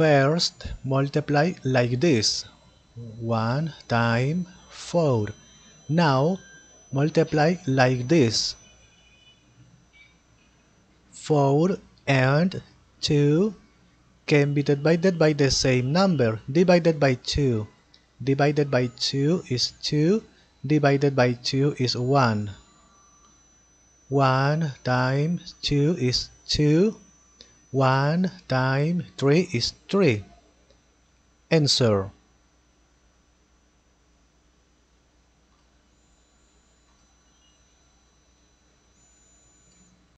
First, multiply like this. 1 times 4. Now, multiply like this. 4 and 2 can be divided by the same number, divided by 2. Divided by 2 is 2, divided by 2 is 1. 1 times 2 is 2. 1 times 3 is 3. Answer